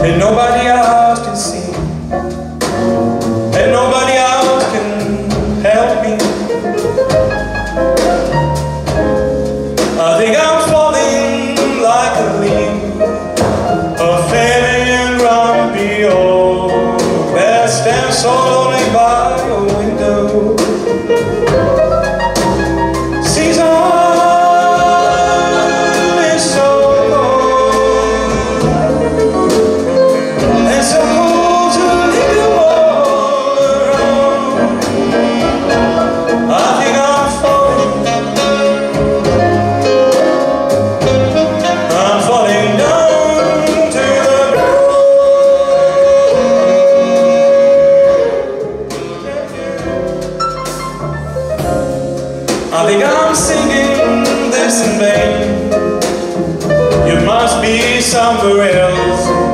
And nobody else. I'm singing this in vain. You must be somewhere else